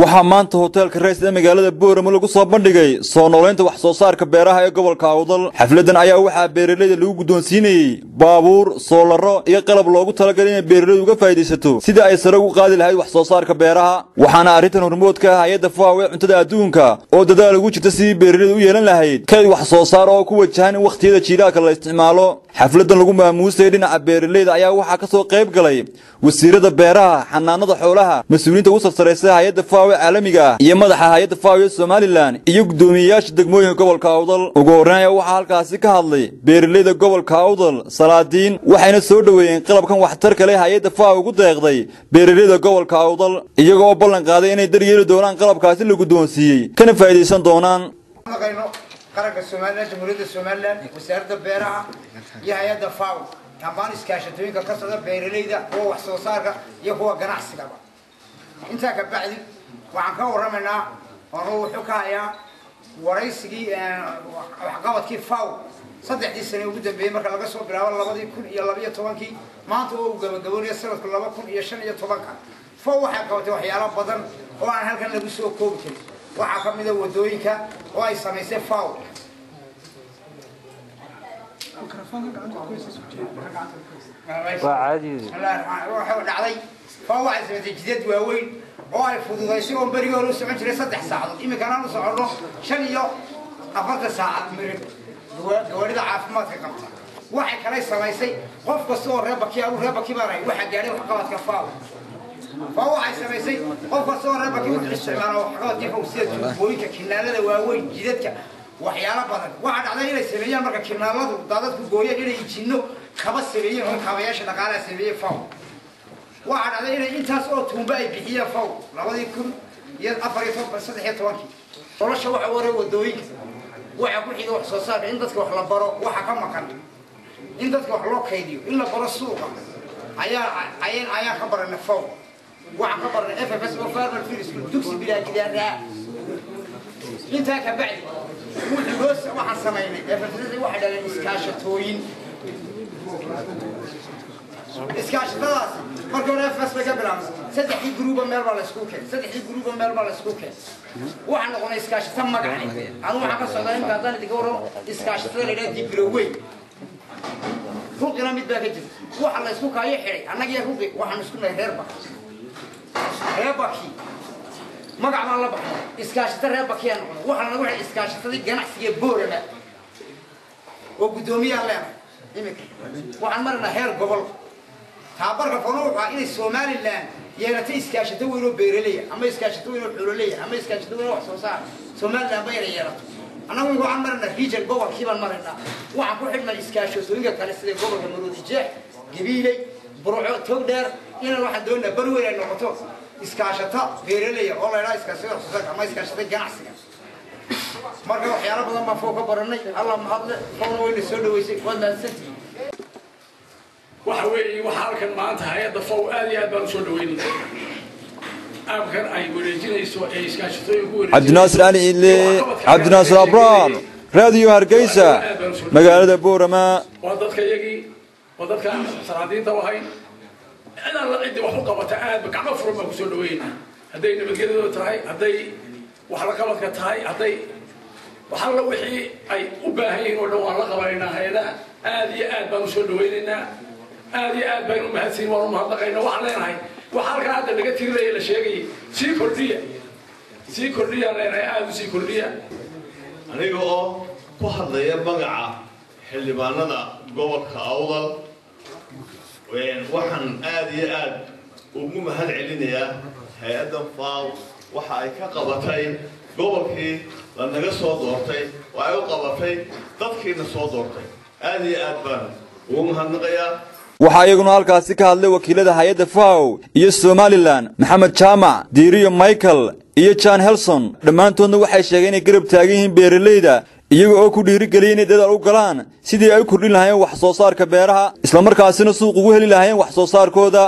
waxaa maanta hoteelka rays ee magaalada booramo lagu soo bandhigay soo noolaynta wax soo saarka beeraha ee gobolka awdal. Xafladan ayaa waxaa beeralayda lagu guddoonsiinayey baabuur soolaro iyo qalab loogu talagalay inay beeralaydu uga faa'idaysato sidii ay sare ugu qaadi lahayd wax soo saarka beeraha. Waxaana arrintan hormood ka ah hay'adda faaw ee cuntada adduunka oo dadaal ugu jirta sidii beeralaydu u yeelan lahayd kayd wax soo saar oo ku wajahan in wakhtiyada jiilaalka la isticmaalo xafladan lagu maamuusayay dhinaca beeralayda ayaa waxaa ka soo qayb galay wasiirada beeraha xanaanada xoolaha mas'uuliyiinta ugu sarsaraysa hay'adda faaw ee caalamiga ah iyo madaxa hay'adda faaw ee somalilan iyo guddoomiyeyaasha degmooyinka gobolka awdal. Ugu horreyn ayaa waxaa halkaasi ka hadlay beeralayda gobolka awdal salaadiin waxayna soo dhoweeyeen qalabkan waxtar kale hay'adda faaw ugu deeqday beeralayda gobolka awdal iyaga oo ballan qaaday inay daryeeli doonaan qalabkaasi la guddoonsiiyey kana faa'iidaysan doonaan قرق السومالا جمهورية السومالا وسيرة بيرا يهيا دفاو. تنباني سكاشتوين كاسودا بيريليدا هو وحسو صارقا يهو قناحسي لبا انتا كبعدي. وعن كو رمنا. ونو حكايا ورئيسي آه، وحقاوات كيف فاو. صدح دي السنة وبدا بيمرك لغا سوى بلاوة الله بدي كل يلا بيا طوانكي ما تقول قبول يسرد كل الله بكل يشن يطوانكا فاو حقاوات وحيالا بضن وعن هل كان لغسو كوبتين وعفمي ذو ذويك واي سمي سفاو وعادي فهو عز وجل جديد وهوين وعرف فضو ذي شيء ومبريو لو سمعت لي صدح ساعد إما كان أنا صعر له. شن يو؟ أفضل ساعد مريد دوريد عاف ما تقمت واحد كان يسا ما يسي. قف قصور ربكي أرو ربكي ما رأي واحد يعني وحقبت كفاوه faw waxay samaysay qof kasta oo reer baki wuxuu isticmaala waxqabadkii faw sida tuubooyinka kinaalada waaweyn jidadka waxyaalo badan waxaa dhacday inay sameeyaan marka kinaaladu daadadku gooyeen inay jinno kaba sameeyeen oo kaabayaasha dhaqaalaha sameeyey faw waxaa dhacday inay intaas oo tuumba ay bixiyeen faw labadii kun iyo afar iyo toban saddex iyo tobankii nolosha waxa waray waddooyinka waxa ku xiga wax soo saarka in dadka wax la baro waxa ka maqan in dadka wax loo kaydiyo in la baro suuqa ayaa ayaan ayaan ka baranay faw waxaan ka baranay ffs oo farmer field school dugsi bilaa gidaaraha intaa ka bacdi wuxugoos waxaan samaynay ffs waxay dhaleen iskaashatooyin iskaashatadaas marka hore ffs bay ka bilaabay saddexdii gruuba meel baa laysku keen saddexdii gruuba meel baa laysku keen waxaan noqonay iskaashata magacay anu waxaan ka socdaa imka haddaan idinka warramo iskaashatada la yidhaha dibiroweyn ruqina mid baa ka jirta waxa laysku kaayo xidhay annagiyo ruqi waxaan isku nahay reer baki ah burco togdheer inaan waxaan doonaa bari weyn ay noqoto iskaashata beeraleya oo la ydhaha iskaashata wax soo saarka ama iskaashata ganacsiga. Marka waxyaalo badan baan foo ka baranay. Allah mahadle fowna wayna soo dhaweysay waad mahadsantihiin waxa weeye waxaa halkan maanta hay'adda fow aad iyo aad baan u soo dhaweynaysa aabkan ay wareejinayso ee iskaashatooyinku cabdinaasir cali ciidle cabdinaasir abraar raadiyo hargeysa magaalada boorama waa dadka iyagii waa dadka salaadiinta ahayn cidaan la ciddii wax u qabata aadba gacmo furan baan ku soo dhaweynaa hadday nabadgelyadooda tahay hadday wax la qabadka tahay hadday waxalla wixii ay u baahan yihiin oo dhan waan la qabanaynaa hay'adaha aad iyo aad baan u soo dhawaynaynaa aad iyo aad baan u mahadsiin waan u mahadnaqaynaa waxaan leenahay waxa halkaa hadda laga tirinaya la sheegayay sii kordhiya. Sii kordhiyaan leenahay aada u sii kordhiya. Aniga oo ku hadlaya magaca xildhibaanada gobolka awdal waxaan aad iyo aad ugu mahad celinayaa hay'adda faaw. Waxa ay ka qabatay gobolkii lanaga soo doortay oo ay u qabatay dadkiina soo doortay. Aad iyo aad baan ugu mahadnaqayaa waxaa iyaguna halkaasi ka hadlay wakiilada hay'adda faw iyo somalilan maxamed jaamac diiriyo michael iyo john helson. Dhammaantoodna waxay sheegeen inay garab taagan yihiin beeralayda iyaga oo ku dhiirigeliyay inay dadaal u galaan sidii ay u kordhin lahaayeen wax soo saarka beeraha islamarkaasina suuq ugu heli lahaayeen wax soo saarkooda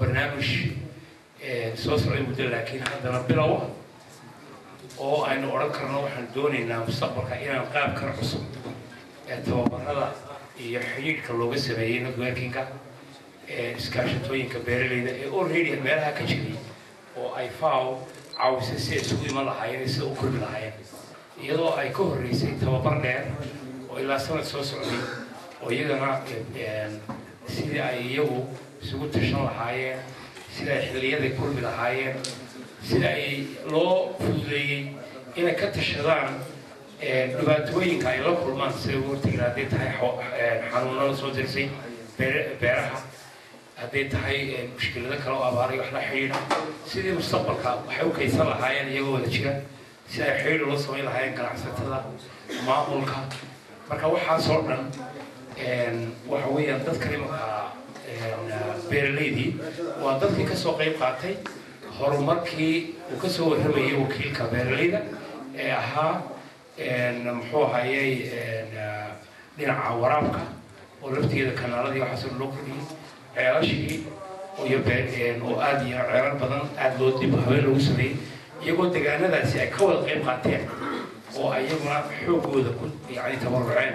barnaamij soo socday muddo laakiin haddana bilow oo aynu odhan karno waxaan doonaynaa mustaqbalka inaan qaabkan cusub ee tababarada iyo xidhiidhka looga sameeyey networkinga iskaashatooyinka beeralayda ee already meelaha ka jiray oo ay faaw caawisay si isugu iman lahaayeen sida u kulmi lahaayeen iyadoo ay ka horreysay tababar dheer oo ilaa sanad soo socday oo iyagana sidii ay iyagu isugu tashan lahaayeen sida ay xilliyada kulmi lahaayeen sida ay loo fududeeyey inay ka tashadaan dhibaatooyinka ay la kulmaan sida ugu hortegi hadday tahay xanuunada soo dirsay beeraha hadday tahay mushkilado kale oo abaaray wax la xidhiidha sidii mustaqbalka waxay u kaysan lahaayeen iyagoo wada jira si ay xidhiidh ula samayn lahaayeen ganacsatada maamulka. Marka waxaasoo dhan waxa weeyaan dadka imanka beeraleydii waa dadkii ka soo qayb qaatay horumarkii uu ka soo warramayay wakiilka beeraleyda ee ahaa muxuu ahayey dhinaca waraabka oo lafteeda kanaaladii waxaasoo loo kordhiyey ceelashii iyo oo aada iyo ceelal badan aada loo dib habeen lagu sameeyey iyagoo degaanadaasi ay ka wada qayb qaateen oo iyaguna xoogooda ku yani tabaruceen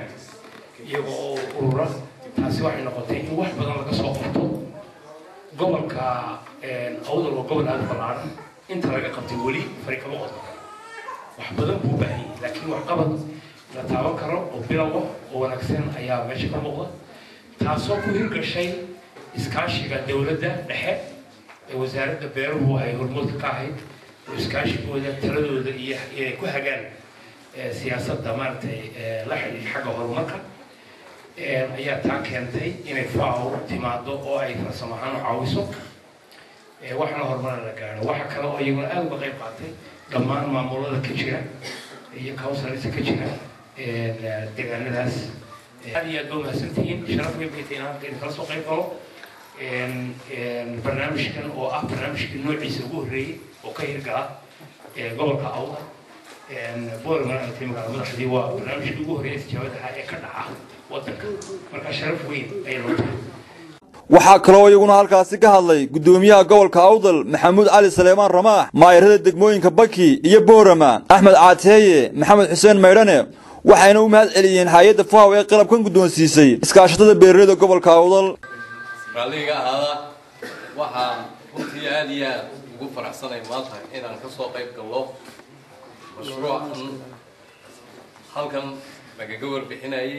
iyagoo oo urura taasi waxay noqotay in wax badan laga soo qorto gobolka awdal waa gobol aada ballaaran inta laga qabtay weli fari kama qodo wax badan buu baahanyay laakiin waxqabad la taaban karo oo bilowa oo wanaagsan ayaa meesha ka muuqda taasoo ku hirgashay iskaashiga dowladda dhexe ee wasaaradda beeruhu ay hormoodka ka ahayd iskaashigooda taladooda iyo inay ku hagaan siyaasadda maaragtay la xidhiir xagga horumarka ayaa taa keentay inay faaw timaado oo ay farsamo ahaan u caawiso waxna horumar la gaadho waxa kale oo iyaguna aada uga qayb qaatay dhammaan maamulada ka jira iyo counsilorsa ka jira deegaanadaas. Aad iyo aad ba umahadsantihiin sharaf bay tahay inaan halka idinkala soo qayb galo barnaamijkan oo ah barnaamijkii noociisa ugu horreeyey oo ka hirgala gobolka awda boorman aragtay magaalada madaxdii waa barnaamijkii ugu horreeyay tijaabadaha ee ka dhaca waddanka marka sharaf weyn ayay waxaa kaloo iyaguna halkaasi ka hadlay guddoomiyaha gobolka awdal maxamuud cali saleemaan ramaax maayarada degmooyinka baki iyo boorama axmed caateeye maxamed xuseen maydhane waxayna u mahad celiyeen hay'adda faaw ee qalabkan guddoonsiisay iskaashatada beeraleyda gobolka awdal raalliga ahaada waxaan runtii aad iyo aad ugu faraxsanay maanta inaan ka soo qayb gallo mashruucan halkan lagaga warbixinayay?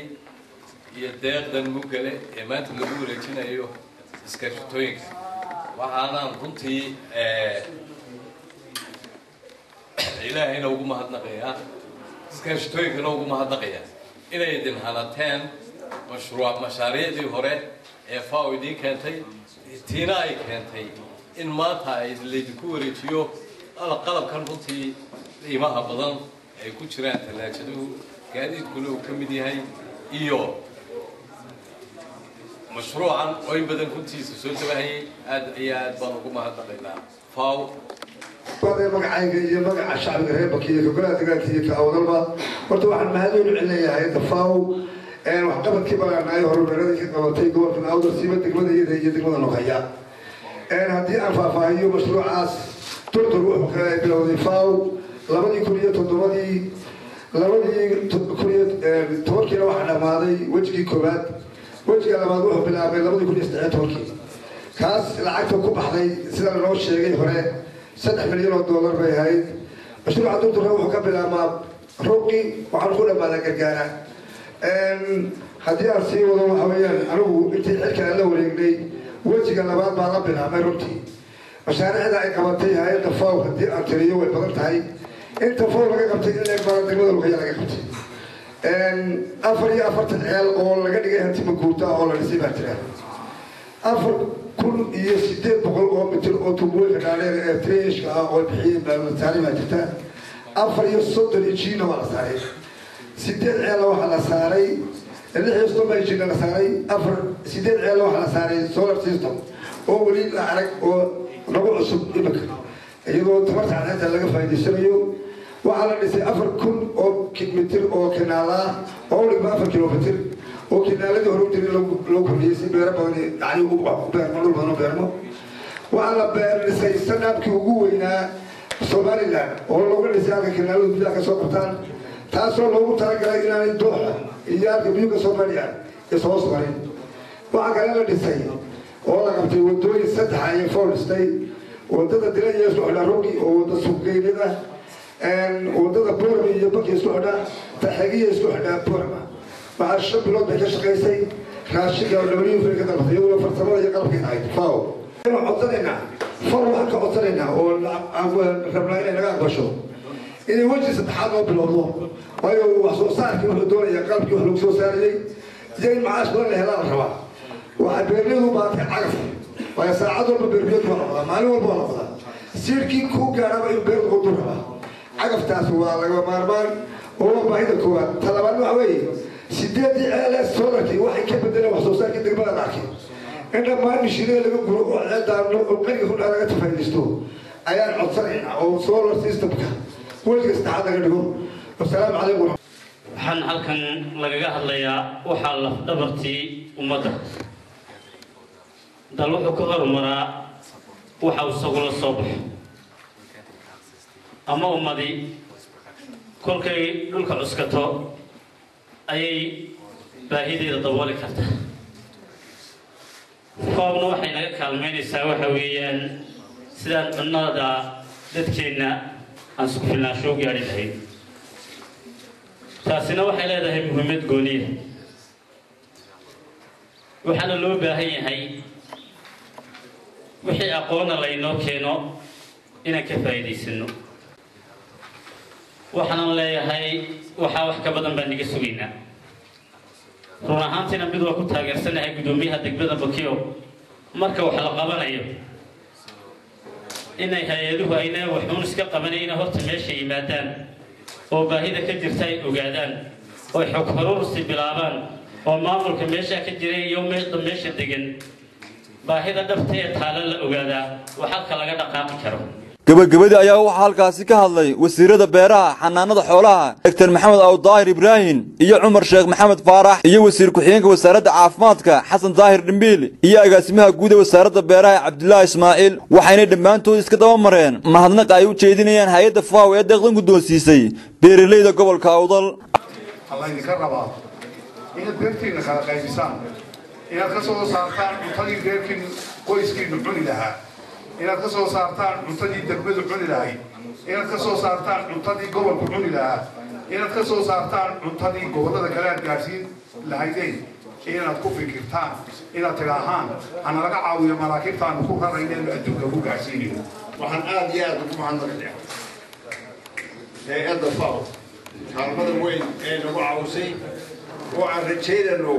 Iyo deeqdan muggale ee maanta lagu wareejinayo iskaashatooyinka? Waxaanaan runtii ilaahayna ugu mahadnaqayaa iskaashatooyinkana ugu mahadnaqayaa inay idin hanateen mashruuc mashaariicdii hore ee faaw idiin keentay tiina ay keentay in maanta ay laydinku wareejiyo qalabkan runtii qiimaha badan ay ku jiraan tallaajaduhu gaadiidkuna uu ka mid yahay iyo mashruucan oo in badan runtiisa soo dabahayay aad iyo aad baan ugu mahadnaqaynaa faaw. Magacayga iyo magaca shacbiga reer bakiya gogolaha degaanka iyo ka awdalba horta waxaan mahadweynu celinayahay dafaw waxqabadkii balaanaay horumaradii ka qabatay gobolkan awdal siiba degmada iyada iyo degmada noqaya haddii aan faahfaahiyo mashruucaas turtur wuxuu ka bilowday faw labadii kun iyo toddobadii labadii tobankiina waxaa dhammaaday wejigii koowaad wejiga labaad wuxuu bilaabay labadii kun iyo saddexiyo tobankii kaas lacagta ku baxday sida lanoo sheegay hore saddex milyan oo dollar bay ahayd mashruuca durdura wuxuu ka bilaabmaa ruqi waxaan ku dhammaadaa gargaara haddii aan sii wado waxa weeyaan anigu intii xilka aan la wareegnay wejiga labaad baa la bilaabmay runtii. Mashaariicda ay qabatay hay'adda faw haddii aan tiriyo way badan tahay. Inta faw laga qabtay in leeg baa degmada lugaya laga qabtay. Afar iyo afartan ceel oo laga dhigay hantima guurta oo la dhisay baa jira afar kun iyo sideed boqol oo mitir oo tuubooyinka dhaadheer ee treyishka ah oo bixiyeen baa la saaray baa jirta. Afar iyo soddon ijiina waa la saaray sideed ceella waxaa la saaray lix ijiina la saaray afar sideed ceella waxaa la saaray solar system oo weli la arag oo nagu cusub imika. Iyadoo tabarta cadceedda laga faa'iidaysanayo waxaa la dhisay afar kun oo mitir oo kinaala oo dhigma afar kilomitir oo kinaaladii hore u jiray loo kordhiyey si beero badan yani dhul badan beermo. Waxaa la beerdhisay sanaabkii ugu weynaa somaliland oo looga dhisay halka kinaaladu gudaha ka soo qabtaan taasoo loogu talagalay inaanay dooxa iyo halka biyuga soomaaliya isa hoos marin waxaa kale la dhisay oo la qabtay wadooyin saddexa ayay fool dhistay waddada dilaya isku xidha rogi oo wada suuqgeynada waddada boorama iyo baki isku taxegiya isku xidha boorama waxaa shan bilood bay ka shaqaysay raashinka dhabaliyuufay ka dalbatay iyaguna farsamada iyo qalabkay ahayd. Faw waxaan codsanaynaa far waxaan ka codsanaynaa oo rabnaa inay naga aqbasho inay weji saddexaad noo bilowdo waayo wax soo saarkii wuxuu doonayaa qalabkii wax lagu soo saarayay iyo in macaash badan la helaa la rabaa waxaa beerliyadu baatay cagaf waayo saacad walba beerliyadu waa noqdaa maalin walba waa noqdaa siirkii kuu gaaraba inuu beerdu qudu rabaa cagaftaas waa laga maarmaan oo waa baahida koowaad talabaad waxa weeye sideedii ceeles solarkii waxay ka bedeleen wax saarkii degmada la arkay in dhammaan mishiinada laga guro oo ceedaano oo qaniga hudhaa laga tafaaidaysto ayaan codsanaynaa oo solar systemka waxaan halkan lagaga hadlayaa waxaa lafdhabartii ummadda. Dal wuxuu ka horumaraa waxa isagula soo baxo. Ama ummadi kolkay dhulka cuskato ayay baahideeda dabooli kartaa. Koobna waxay naga kaalmaynaysaa waxa weeyaan sidaan cunnada dadkeenna aan isku filnaansho u gaadhi lahayn taasina waxay leedahay muhiimad gooniya. Waxaana loo baahan yahay wixii aqoonna laynoo keeno inaan ka faa'iidaysano waxaanan leeyahay waxaa wax ka badan baan niga sugaynaa. Run ahaantiina mid waa ku taageersanahay guddoomiyaha degmada bakiyo marka wax la qabanayo inay hay'aduhu ayna waxuun iska qabanayna horta meesha yimaadaan oo baahida ka jirta ay ogaadaan oo ay xog horursi bilaabaan oo maamulka meesha ka jira iyo meesha degan baahida dhabta ee taalo la ogaadaa wax halka laga dhaqaaqi karo gebagabadii ayaa waxaa halkaasi ka hadlay wasiirada beeraha xanaanada xoolaha dogtor maxamed awdaahir ibraahim iyo cumar sheekh maxamed faarax iyo wasiir ku-xigeenka wasaaradda caafimaadka xasan daahir dhimbiil iyo agaasimaha guud ee wasaaradda beeraha cabdulaahi ismaaciil. Waxayna dhammaantood iska daba mareen. Mahadnaq ay u jeedinayaan hay'adda faaw ee deeqdan guddoonsiisay beeralayda gobolka awdal. Inaad beertiinna kala qaybisaan inaad ka soo saartaan cuntadii beerkiin qoyskiinu cuni lahaa inaad ka soo saartaan cuntadii degmadu cuni lahayd inaad ka soo saartaan cuntadii gobolku cuni lahaa inaad ka soo saartaan cuntadii gobollada kale aad gaadhsiin lahaydeen inaad ku fikirtaan inaad tidhaahaan hana laga caawiyo maraakiibtaanu ku rarayneenu adduunka ku gaadhsiinayo waxaan aada iyo aada ugu mahadnaqayaa hay'adda faw kaalmada weyn ee nagu caawisay oo aan rajaynayno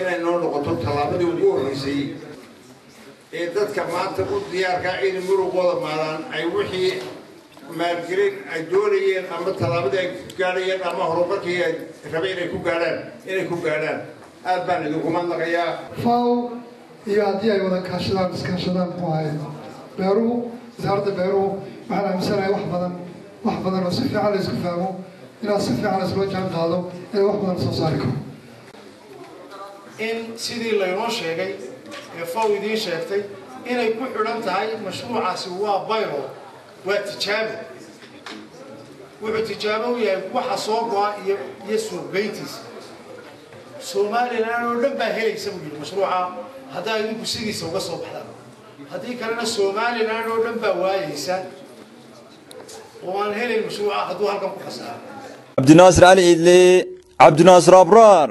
inay noo noqoto tallaabadii ugu horreysay ee dadka maanta u diyaarkaa inay muruqooda maadaan ay wixii maalgelin ay doonayeen ama tallaabadii ay ku gaadhayeen ama horumarkii ay rabay inay ku gaadhaan inay ku gaadhaan. Aad baan idinku mahadnaqayaa faw iyo haddii ay wada kaashadaan iskaashadaan muxuu ahay. Beeruhu wasaaradda beeruhu waxaan aaminsanahay wax badan wax badan oo si fiican la isku fahmo inaad si fiican isloo jaan qaado inay wax badan soo saari karo in sidii laynoo sheegay ee faw idiin sheegtay inay ku xidhan tahay mashruucaasi waa baylo waa tijaabo. Wuxuu tijaabo u yahay waxa soo go-a iyo suuqgeyntiisa somalilan oo dhan baa helaysa buu yidhi mashruuca haddaa idinku sidiisa uga soo baxdaan haddii kalena somalilan oo dhan baa waayeysa. Oo aan helayn mashruuca hadduu halkan ku khasaaro cabdinaasir cali ciidle cabdinaasir abraar